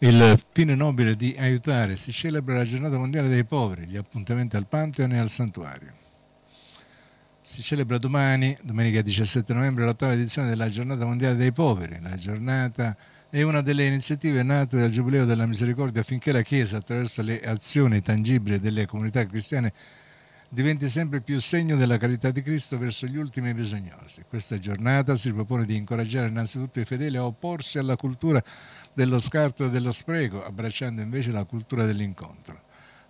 Il fine nobile di aiutare si celebra la giornata mondiale dei poveri, gli appuntamenti al Pantheon e al Santuario. Si celebra domani, domenica 17 novembre, l'ottava edizione della giornata mondiale dei poveri. La giornata è una delle iniziative nate dal Giubileo della Misericordia affinché la Chiesa, attraverso le azioni tangibili delle comunità cristiane, diventi sempre più segno della carità di Cristo verso gli ultimi bisognosi. Questa giornata si propone di incoraggiare innanzitutto i fedeli a opporsi alla cultura dello scarto e dello spreco, abbracciando invece la cultura dell'incontro.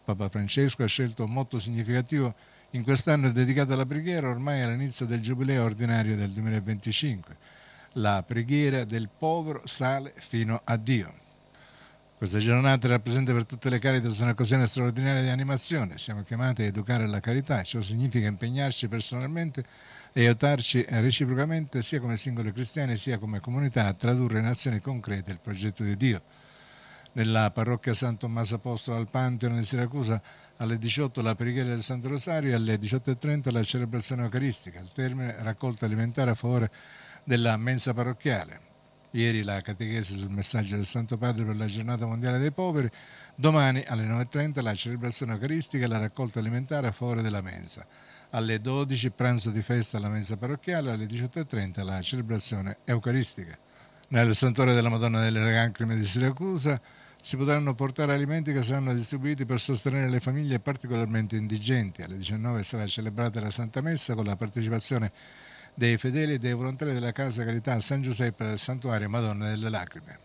Papa Francesco ha scelto un motto significativo in quest'anno dedicato alla preghiera, ormai all'inizio del giubileo ordinario del 2025. La preghiera del povero sale fino a Dio. Questa giornata rappresenta per tutte le caritas un'occasione straordinaria di animazione. Siamo chiamati a educare alla carità, ciò significa impegnarci personalmente e aiutarci reciprocamente sia come singoli cristiani sia come comunità a tradurre in azioni concrete il progetto di Dio. Nella parrocchia San Tommaso Apostolo al Pantheon di Siracusa alle 18 la preghiera del Santo Rosario e alle 18.30 la celebrazione eucaristica, al termine raccolta alimentare a favore della mensa parrocchiale. Ieri la catechesi sul messaggio del Santo Padre per la giornata mondiale dei poveri, domani alle 9.30 la celebrazione eucaristica e la raccolta alimentare a favore della mensa. Alle 12 pranzo di festa alla mensa parrocchiale, alle 18.30 la celebrazione eucaristica. Nel santuario della Madonna delle Lacrime di Siracusa si potranno portare alimenti che saranno distribuiti per sostenere le famiglie particolarmente indigenti. Alle 19 sarà celebrata la Santa Messa con la partecipazione dei fedeli e dei volontari della Casa Carità San Giuseppe del Santuario Madonna delle Lacrime.